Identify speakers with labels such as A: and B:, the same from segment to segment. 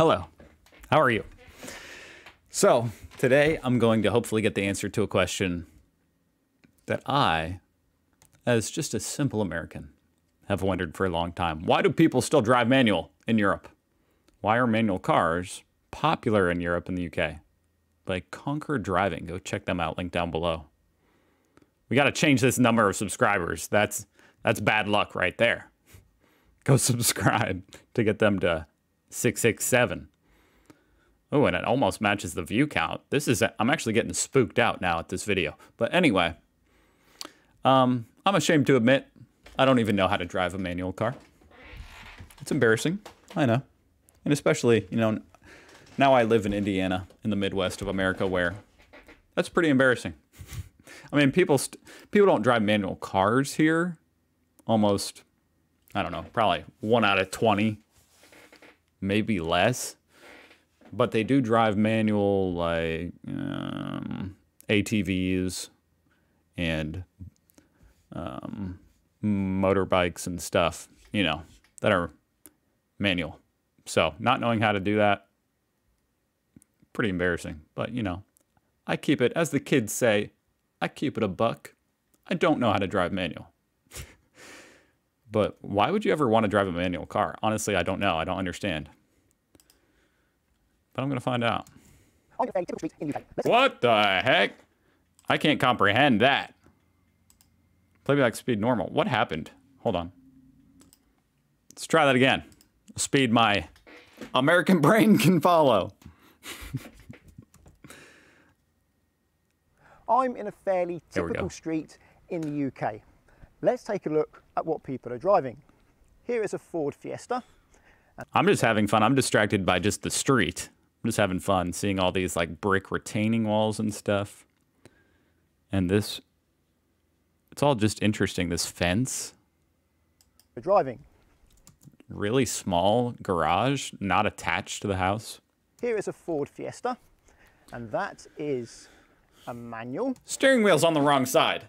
A: Hello. How are you? So, today I'm going to hopefully get the answer to a question that I, as just a simple American, have wondered for a long time. Why do people still drive manual in Europe? Why are manual cars popular in Europe and the UK? By Conquer Driving. Go check them out, link down below. We got to change this number of subscribers. That's that's bad luck right there. Go subscribe to get them to 667. Oh, and it almost matches the view count. This is, I'm actually getting spooked out now at this video. But anyway, um, I'm ashamed to admit, I don't even know how to drive a manual car. It's embarrassing, I know. And especially, you know, now I live in Indiana, in the Midwest of America, where that's pretty embarrassing. I mean, people people don't drive manual cars here. Almost, I don't know, probably one out of 20, maybe less but they do drive manual like um, ATVs and um, motorbikes and stuff, you know, that are manual. So not knowing how to do that, pretty embarrassing. But you know, I keep it, as the kids say, I keep it a buck. I don't know how to drive manual. But why would you ever want to drive a manual car? Honestly, I don't know. I don't understand but I'm going to find out. What the heck? I can't comprehend that. Playback speed normal. What happened? Hold on. Let's try that again. Speed my American brain can follow.
B: I'm in a fairly typical street in the UK. Let's take a look at what people are driving. Here is a Ford Fiesta.
A: I'm just having fun. I'm distracted by just the street. I'm just having fun seeing all these like brick retaining walls and stuff. And this, it's all just interesting. This fence.
B: We're driving.
A: Really small garage, not attached to the house.
B: Here is a Ford Fiesta, and that is a manual.
A: Steering wheel's on the wrong side.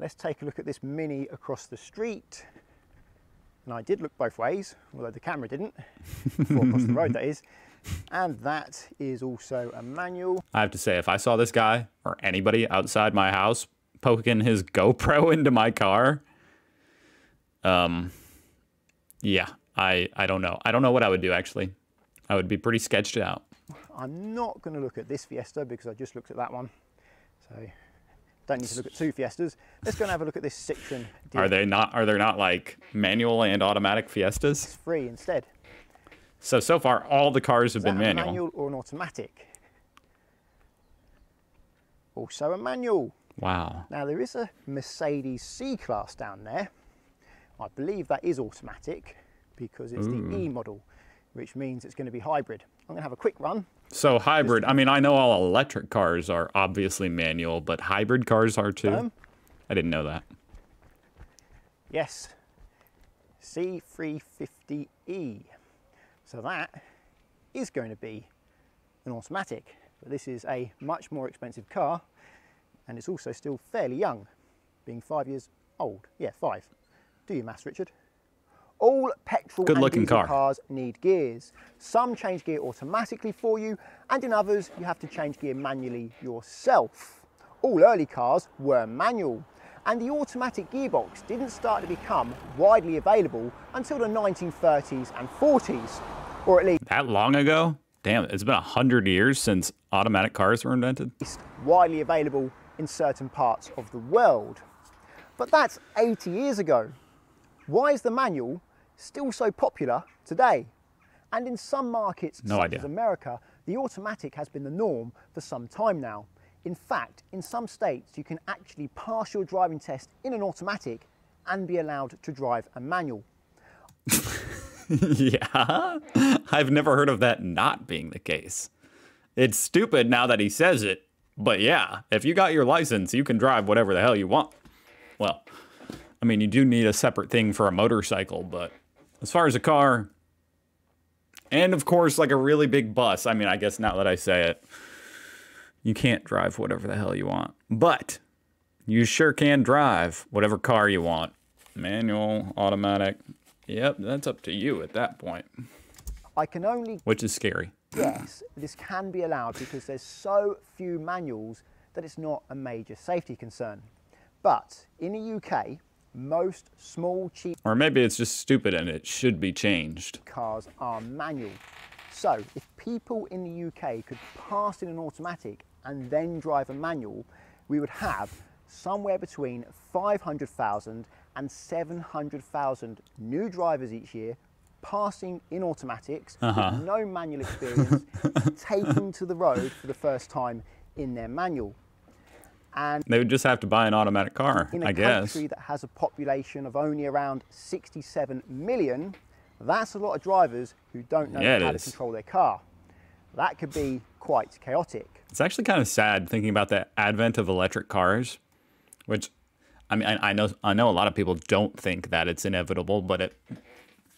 B: Let's take a look at this Mini across the street. And I did look both ways, although the camera didn't, across the road that is. And that is also a manual.
A: I have to say, if I saw this guy or anybody outside my house poking his GoPro into my car, um, yeah, I, I don't know. I don't know what I would do, actually. I would be pretty sketched out.
B: I'm not going to look at this Fiesta because I just looked at that one. So don't need to look at two Fiestas. Let's go and have a look at this Citroen.
A: Are they not? Are there not like manual and automatic Fiestas?
B: It's free instead.
A: So so far, all the cars have
B: Is
A: been manual.
B: manual or an automatic. Also a manual.
A: Wow.
B: Now there is a Mercedes C-Class down there. I believe that is automatic because it's Ooh. the E model, which means it's going to be hybrid. I'm going to have a quick run
A: so hybrid. I mean, I know all electric cars are obviously manual, but hybrid cars are too. Um, I didn't know that.
B: Yes. C350E. So that is going to be an automatic, but this is a much more expensive car, and it's also still fairly young, being five years old. Yeah, five. Do your maths, Richard. All petrol Good and diesel car. cars need gears. Some change gear automatically for you, and in others, you have to change gear manually yourself. All early cars were manual, and the automatic gearbox didn't start to become widely available until the 1930s and 40s, or at least...
A: That long ago? Damn, it's been 100 years since automatic cars were invented?
B: Widely available in certain parts of the world. But that's 80 years ago. Why is the manual still so popular today. And in some markets, no such idea. as America, the automatic has been the norm for some time now. In fact, in some states, you can actually pass your driving test in an automatic and be allowed to drive a manual.
A: yeah, I've never heard of that not being the case. It's stupid now that he says it, but yeah, if you got your license, you can drive whatever the hell you want. Well, I mean, you do need a separate thing for a motorcycle, but as far as a car, and of course, like a really big bus. I mean, I guess now that I say it, you can't drive whatever the hell you want, but you sure can drive whatever car you want manual, automatic. Yep, that's up to you at that point,
B: I can only
A: which is scary.
B: guess this can be allowed because there's so few manuals that it's not a major safety concern. But in the UK, most small, cheap
A: Or maybe it's just stupid and it should be changed.
B: cars are manual. So if people in the UK could pass in an automatic and then drive a manual, we would have somewhere between 500,000 and 700,000 new drivers each year passing in automatics
A: Uh-huh.
B: with no manual experience, taking to the road for the first time in their manual. And
A: They would just have to buy an automatic car,
B: in a
A: I guess.
B: country that has a population of only around 67 million, that's a lot of drivers who don't know
A: Yeah,
B: how to
A: is.
B: control their car. That could be quite chaotic.
A: It's actually kind of sad thinking about the advent of electric cars, which I mean, I, I know I know a lot of people don't think that it's inevitable, but it,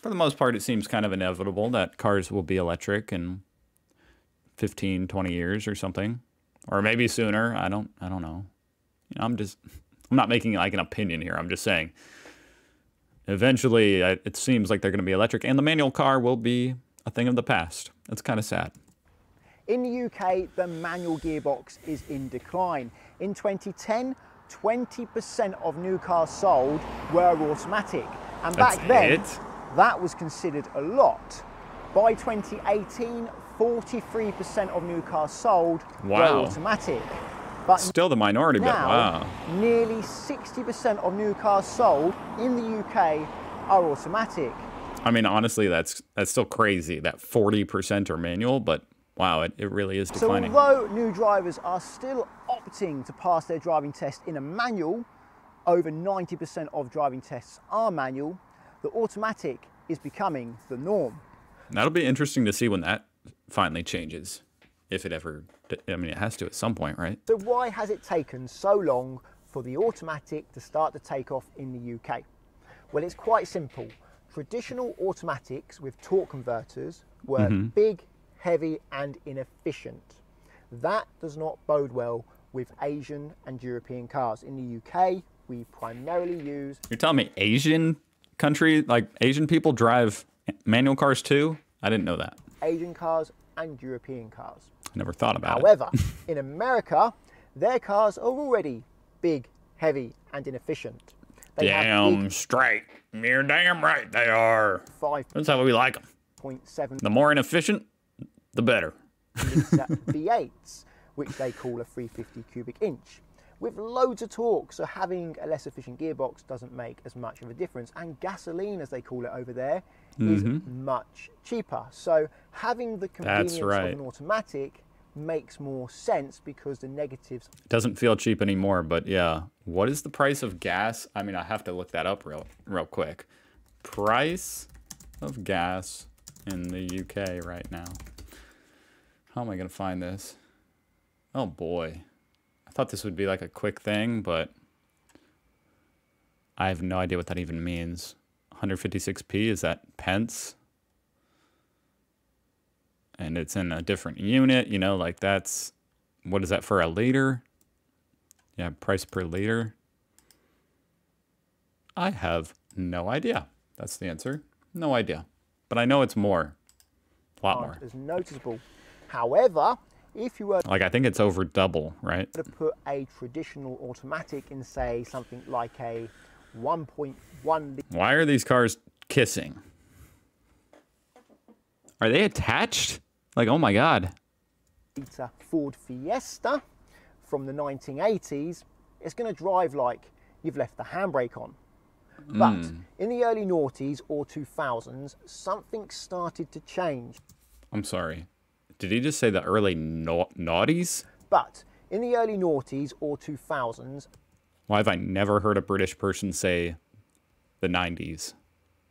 A: for the most part, it seems kind of inevitable that cars will be electric in 15, 20 years or something, or maybe sooner. I don't, I don't know. You know, I'm just, I'm not making like an opinion here. I'm just saying. Eventually, I, it seems like they're going to be electric, and the manual car will be a thing of the past. It's kind of sad.
B: In the UK, the manual gearbox is in decline. In 2010, 20% of new cars sold were automatic. And
A: That's
B: back then,
A: it?
B: that was considered a lot. By 2018, 43% of new cars sold
A: Wow.
B: were automatic. But
A: Still the minority, but
B: now,
A: wow.
B: nearly 60% of new cars sold in the UK are automatic.
A: I mean, honestly, that's that's still crazy that 40% are manual, but wow, it, it really is
B: So
A: declining.
B: although new drivers are still opting to pass their driving test in a manual, over 90% of driving tests are manual, the automatic is becoming the norm.
A: That'll be interesting to see when that finally changes. If it ever, I mean, it has to at some point, right?
B: So why has it taken so long for the automatic to start to take off in the UK? Well, it's quite simple. Traditional automatics with torque converters were mm-hmm. big, heavy and inefficient. That does not bode well with Asian and European cars. In the UK, we primarily use
A: You're telling me Asian country, like Asian people drive manual cars too? I didn't know that.
B: Asian cars and European cars.
A: I never thought about it.
B: However, in America, their cars are already big, heavy, and inefficient. They
A: Damn
B: big
A: straight. You're damn right they are.
B: 5.7
A: That's how we like them. The more inefficient, the better.
B: V8s, which they call a 350 cubic inch. With loads of torque, so having a less efficient gearbox doesn't make as much of a difference. And gasoline, as they call it over there, is mm-hmm. much cheaper. So having the convenience
A: right.
B: of an automatic makes more sense because the negatives
A: doesn't feel cheap anymore, but yeah. What is the price of gas? I mean, I have to look that up real real quick. Price of gas in the UK right now. How am I going to find this? Oh boy. I thought this would be like a quick thing, but I have no idea what that even means. 156p is that pence? And it's in a different unit, you know, like that's what is that for a liter? Yeah, price per liter. I have no idea. That's the answer. No idea. But I know it's more. A lot more.
B: as noticeable. However, if you were
A: Like I think it's over double, right?
B: to put a traditional automatic in, say, something like a 1.1
A: Why are these cars kissing? Are they attached? Like, oh my god.
B: A Ford Fiesta from the 1980s, it's going to drive like you've left the handbrake on. But hmm. in the early noughties or 2000s, something started to change.
A: I'm sorry. Did he just say the early na- naughties?
B: But in the early noughties or 2000s,
A: Why have I never heard a British person say the 90s?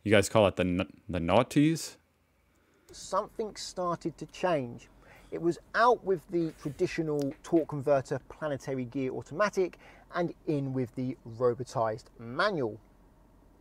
A: You guys call it the the naughties?
B: something started to change. It was out with the traditional torque converter planetary gear automatic and in with the robotized manual.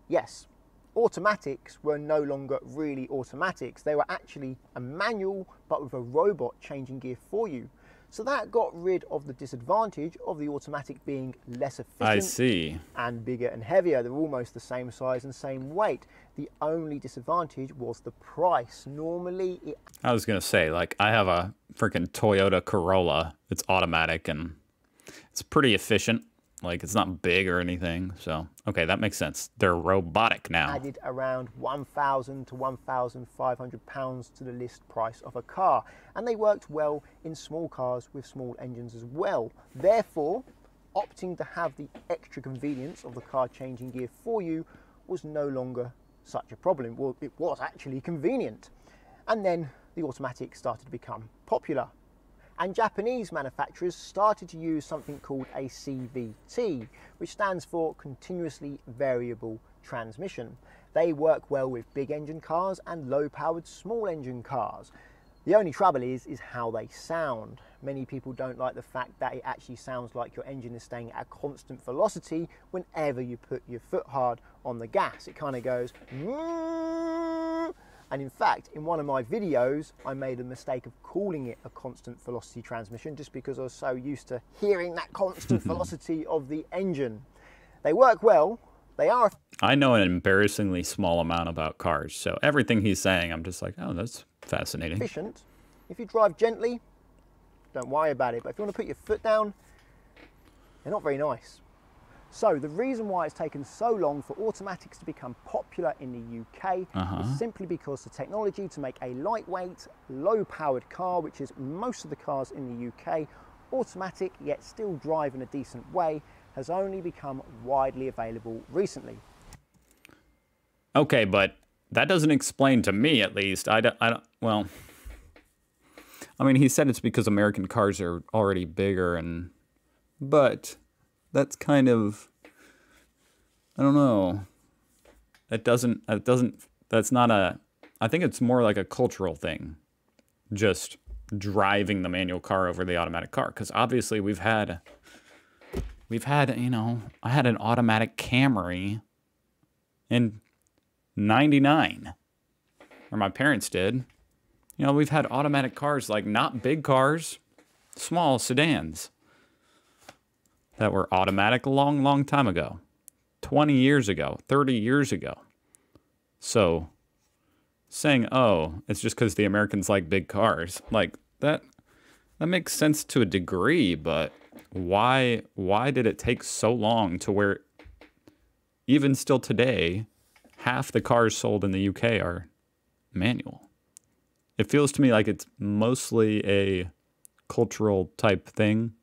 B: Yes, automatics were no longer really automatics. They were actually a manual but with a robot changing gear for you. So that got rid of the disadvantage of the automatic being less efficient
A: I see.
B: and bigger and heavier. They're almost the same size and same weight. The only disadvantage was the price. Normally, it
A: I was gonna say, like, I have a freaking Toyota Corolla. It's automatic and it's pretty efficient. Like, it's not big or anything. So, okay, that makes sense. They're robotic now.
B: added around 1,000 to 1,500 pounds to the list price of a car, and they worked well in small cars with small engines as well. Therefore, opting to have the extra convenience of the car changing gear for you was no longer such a problem. Well, it was actually convenient. And then the automatic started to become popular. And Japanese manufacturers started to use something called a CVT, which stands for Continuously Variable Transmission. They work well with big engine cars and low powered small engine cars. The only trouble is, is how they sound. Many people don't like the fact that it actually sounds like your engine is staying at a constant velocity whenever you put your foot hard on the gas. It kind of goes, "Mm." And in fact, in one of my videos, I made a mistake of calling it a constant velocity transmission just because I was so used to hearing that constant velocity of the engine. They work well, they are
A: I know an embarrassingly small amount about cars, so everything he's saying, I'm just like, oh, that's fascinating.
B: efficient. If you drive gently, don't worry about it. But if you want to put your foot down, they're not very nice. So the reason why it's taken so long for automatics to become popular in the UK
A: Uh-huh.
B: is simply because the technology to make a lightweight, low-powered car, which is most of the cars in the UK, automatic yet still drive in a decent way, has only become widely available recently.
A: Okay, but that doesn't explain to me, at least. I don't, I don't, well, I mean, he said it's because American cars are already bigger and, but that's kind of, I don't know. That doesn't, that doesn't, that's not a, I think it's more like a cultural thing. Just driving the manual car over the automatic car. Because obviously we've had, we've had, you know, I had an automatic Camry in 99 or my parents did you know we've had automatic cars like not big cars small sedans that were automatic a long long time ago 20 years ago 30 years ago so saying oh it's just because the americans like big cars like that that makes sense to a degree but why why did it take so long to where even still today half the cars sold in the UK are manual. It feels to me like it's mostly a cultural type thing.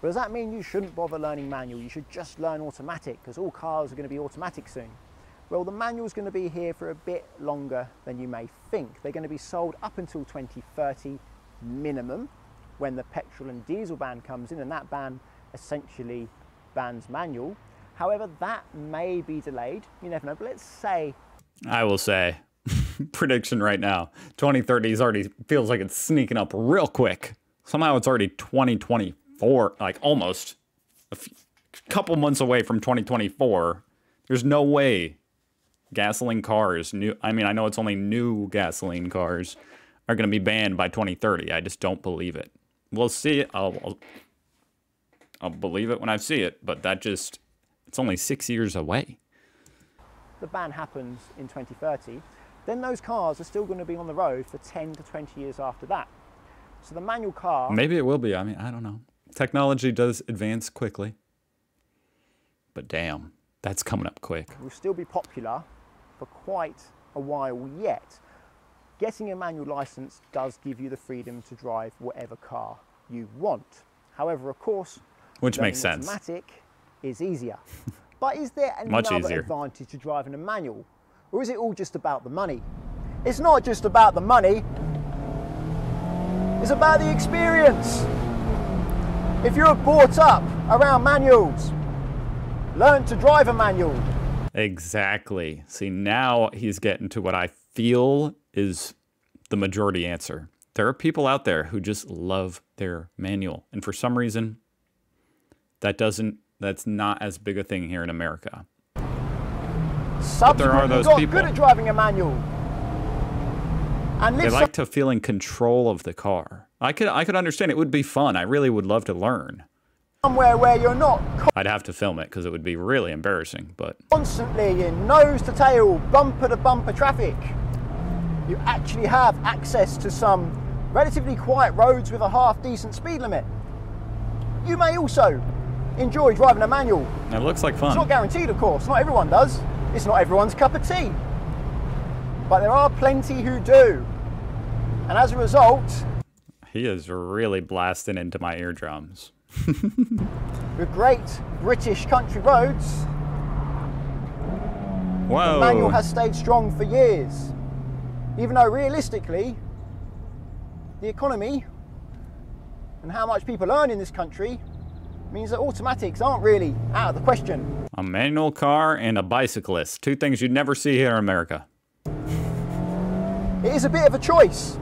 B: But does that mean you shouldn't bother learning manual? You should just learn automatic because all cars are going to be automatic soon. Well, the manual is going to be here for a bit longer than you may think. They're going to be sold up until 2030 minimum when the petrol and diesel ban comes in, and that ban essentially bans manual. However, that may be delayed. You never know. But let's say
A: I will say, prediction right now 2030 is already feels like it's sneaking up real quick. Somehow it's already 2024, like almost a few, couple months away from 2024. There's no way gasoline cars, new, I mean, I know it's only new gasoline cars, are going to be banned by 2030. I just don't believe it. We'll see. I'll, I'll, I'll believe it when I see it, but that just, it's only six years away.
B: the ban happens in 2030, then those cars are still going to be on the road for 10 to 20 years after that. So the manual car
A: Maybe it will be. I mean, I don't know. Technology does advance quickly. But damn, that's coming up quick.
B: will still be popular for quite a while yet. Getting a manual license does give you the freedom to drive whatever car you want. However, of course,
A: Which makes sense.
B: Automatic is easier. but is there
A: Much
B: another
A: easier.
B: advantage to driving a manual? Or is it all just about the money? It's not just about the money, it's about the experience. If you're brought up around manuals, learn to drive a manual.
A: Exactly. See, now he's getting to what I feel is the majority answer. There are people out there who just love their manual. And for some reason, that doesn't, that's not as big a thing here in America.
B: Subsequently
A: those
B: got
A: people.
B: good at driving a manual. And
A: They like to feel in control of the car. I could I could understand it would be fun. I really would love to learn.
B: Somewhere where you're not
A: I'd have to film it because it would be really embarrassing. But
B: constantly in nose to tail, bumper to bumper traffic. You actually have access to some relatively quiet roads with a half decent speed limit. You may also enjoy driving a manual.
A: it looks like fun.
B: It's not guaranteed, of course, not everyone does. It's not everyone's cup of tea. But there are plenty who do. And as a result,
A: He is really blasting into my eardrums.
B: the great British country roads,
A: Whoa!
B: manual has stayed strong for years. Even though realistically, the economy and how much people earn in this country means that automatics aren't really out of the question.
A: a manual car and a bicyclist. Two things you'd never see here in America.
B: It is a bit of a choice.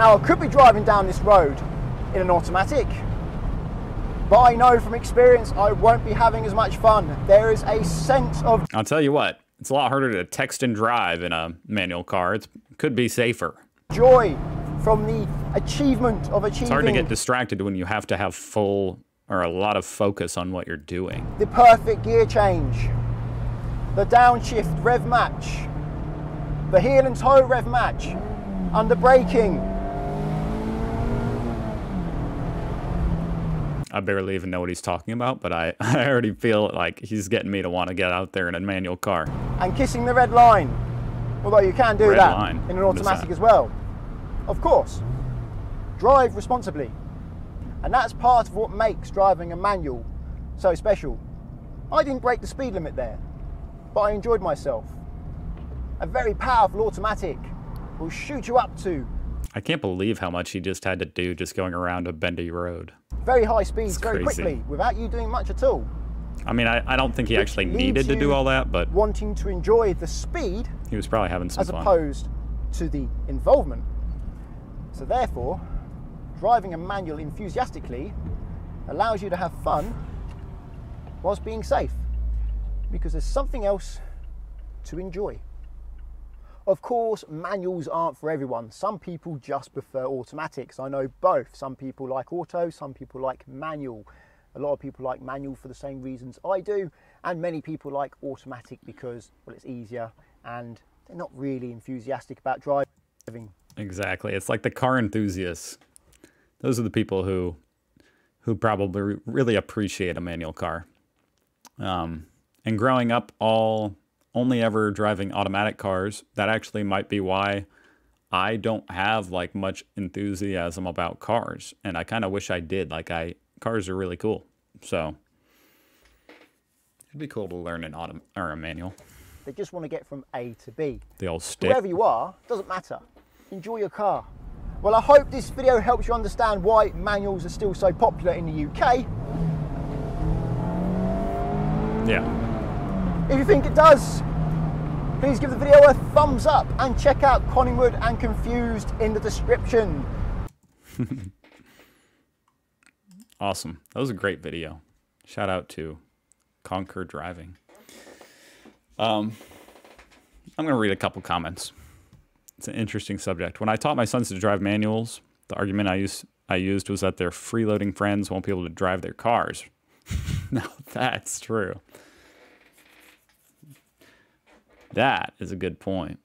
B: Now, I could be driving down this road in an automatic, but I know from experience I won't be having as much fun. There is a sense of
A: I'll tell you what, it's a lot harder to text and drive in a manual car. It could be safer.
B: joy from the achievement of achieving
A: It's hard to get distracted when you have to have full or a lot of focus on what you're doing.
B: the perfect gear change, the downshift rev match, the heel and toe rev match, under braking,
A: I barely even know what he's talking about, but I, I already feel like he's getting me to want to get out there in a manual car.
B: and kissing the red line. Although you can do
A: Red
B: that
A: line?
B: in an automatic as well. Of course. Drive responsibly. And that's part of what makes driving a manual so special. I didn't break the speed limit there, but I enjoyed myself. A very powerful automatic will shoot you up to
A: I can't believe how much he just had to do just going around a bendy road.
B: very high speeds very quickly without you doing much at all.
A: I mean, I, I don't think he
B: Which
A: actually needed to do all that, but
B: Wanting to enjoy the speed
A: he was probably having some
B: as
A: fun.
B: opposed to the involvement. So therefore, driving a manual enthusiastically allows you to have fun whilst being safe because there's something else to enjoy. Of course, manuals aren't for everyone. Some people just prefer automatics. I know both. Some people like auto, some people like manual. A lot of people like manual for the same reasons I do, and many people like automatic because, well, it's easier and they're not really enthusiastic about driving.
A: Exactly. It's like the car enthusiasts. Those are the people who who probably really appreciate a manual car. Um, and growing up, all only ever driving automatic cars. That actually might be why I don't have like much enthusiasm about cars, and I kind of wish I did. Like I, cars are really cool, so it'd be cool to learn an auto or a manual.
B: They just want to get from A to B.
A: The old stick.
B: Wherever you are, doesn't matter. Enjoy your car. Well, I hope this video helps you understand why manuals are still so popular in the UK.
A: Yeah.
B: If you think it does, please give the video a thumbs up and check out Collingwood and Confused in the description.
A: Awesome. That was a great video. Shout out to Conquer Driving. Um, I'm going to read a couple comments. It's an interesting subject. When I taught my sons to drive manuals, the argument I used I used was that their freeloading friends won't be able to drive their cars. now that's true. That is a good point.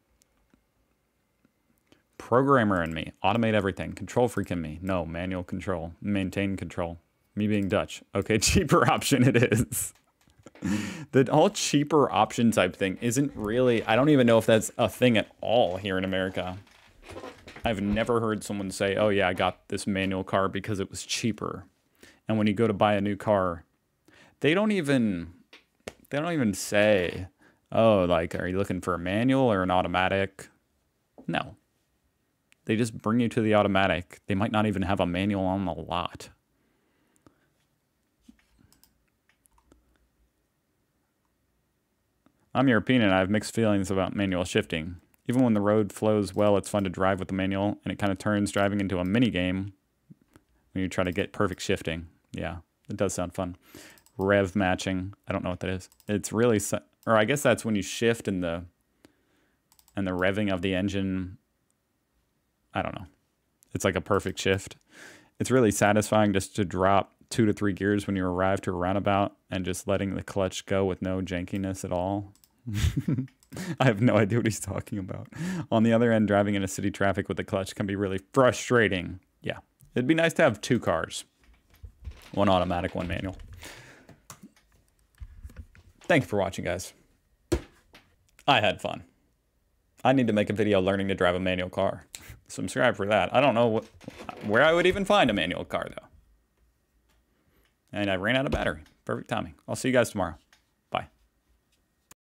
A: Programmer in me, automate everything. Control freak in me, no, manual control, maintain control. Me being Dutch, okay, cheaper option it is. the all cheaper option type thing isn't really, I don't even know if that's a thing at all here in America. I've never heard someone say, oh yeah, I got this manual car because it was cheaper. And when you go to buy a new car, they don't even, they don't even say, oh, like, are you looking for a manual or an automatic? No. They just bring you to the automatic. They might not even have a manual on the lot. I'm European and I have mixed feelings about manual shifting. Even when the road flows well, it's fun to drive with the manual, and it kind of turns driving into a mini game when you try to get perfect shifting. Yeah, it does sound fun. Rev matching. I don't know what that is. It's really, or I guess that's when you shift and the and the revving of the engine I don't know. It's like a perfect shift. It's really satisfying just to drop two to three gears when you arrive to a roundabout and just letting the clutch go with no jankiness at all. I have no idea what he's talking about. On the other end, driving into city traffic with the clutch can be really frustrating. Yeah, it'd be nice to have two cars one automatic, one manual. Thank you for watching, guys. I had fun. I need to make a video learning to drive a manual car. Subscribe for that. I don't know what, where I would even find a manual car, though. And I ran out of battery. Perfect timing. I'll see you guys tomorrow.